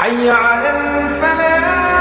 حي على الفلاح.